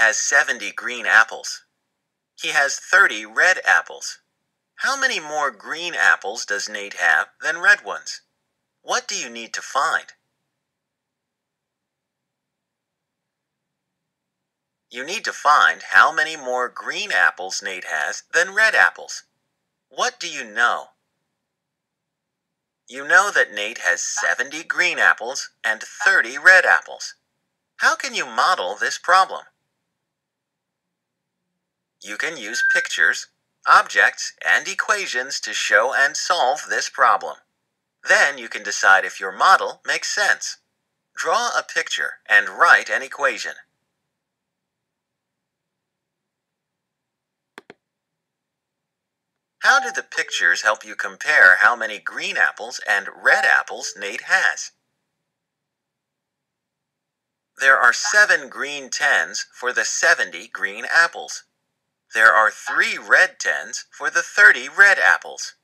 has 70 green apples. He has 30 red apples. How many more green apples does Nate have than red ones? What do you need to find? You need to find how many more green apples Nate has than red apples. What do you know? You know that Nate has 70 green apples and 30 red apples. How can you model this problem? You can use pictures, objects, and equations to show and solve this problem. Then you can decide if your model makes sense. Draw a picture and write an equation. How do the pictures help you compare how many green apples and red apples Nate has? There are seven green tens for the 70 green apples. There are three red tens for the 30 red apples.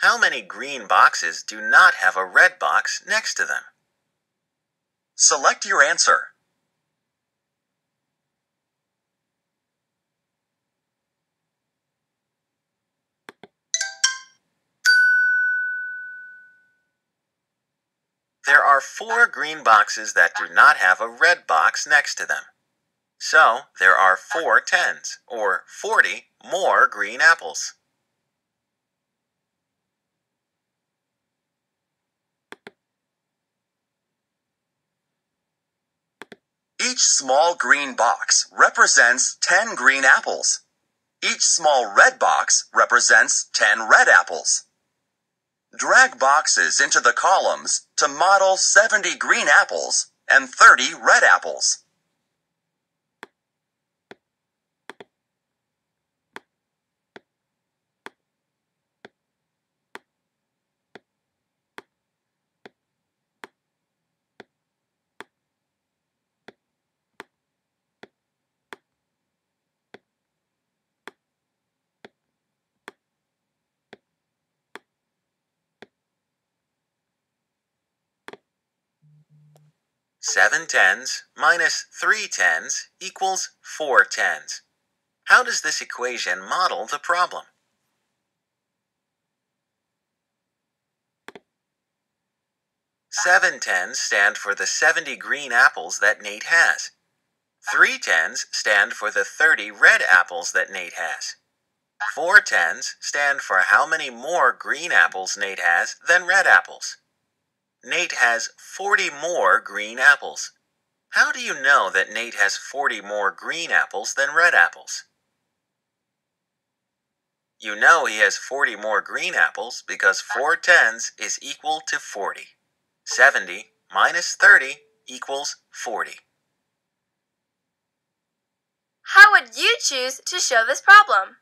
How many green boxes do not have a red box next to them? Select your answer. There are four green boxes that do not have a red box next to them. So, there are four tens, or 40, more green apples. Each small green box represents 10 green apples. Each small red box represents 10 red apples. Drag boxes into the columns to model 70 green apples and 30 red apples. Seven tens minus three tens equals four tens. How does this equation model the problem? Seven tens stand for the 70 green apples that Nate has. Three tens stand for the 30 red apples that Nate has. Four tens stand for how many more green apples Nate has than red apples. Nate has 40 more green apples. How do you know that Nate has 40 more green apples than red apples? You know he has 40 more green apples because 4 tens is equal to 40. 70 minus 30 equals 40. How would you choose to show this problem?